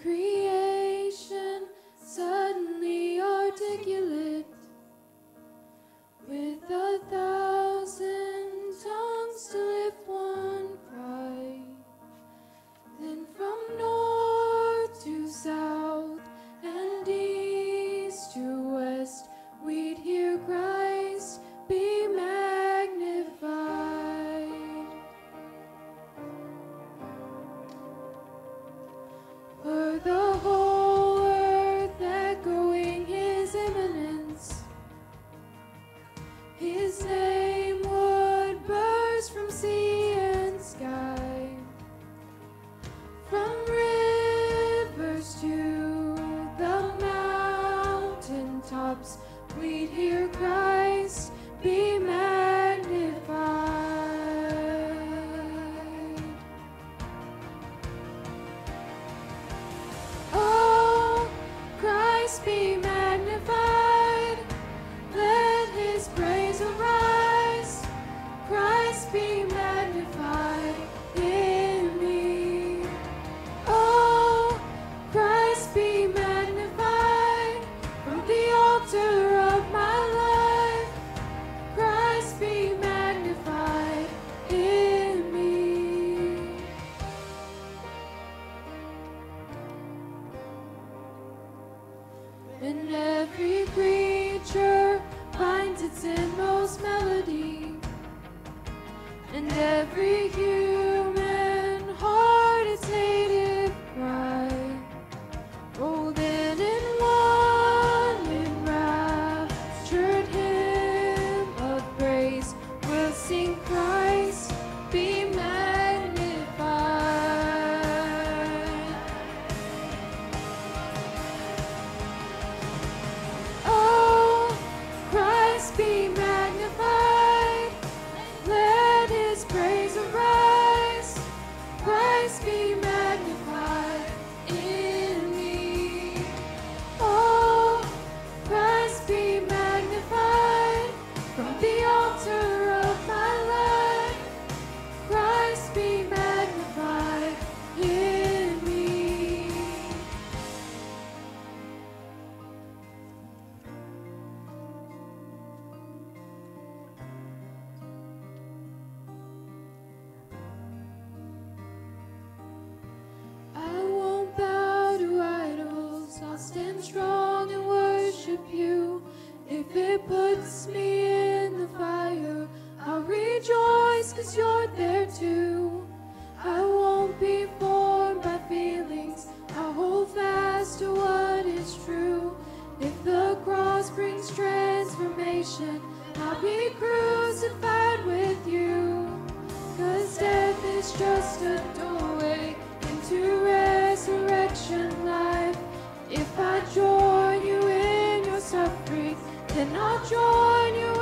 agree. and every creature finds its inmost melody, and every hue. you're there too. I won't be borne by feelings. I hold fast to what is true. If the cross brings transformation, I'll be crucified with you. Cause death is just a doorway into resurrection life. If I join you in your suffering, then I'll join you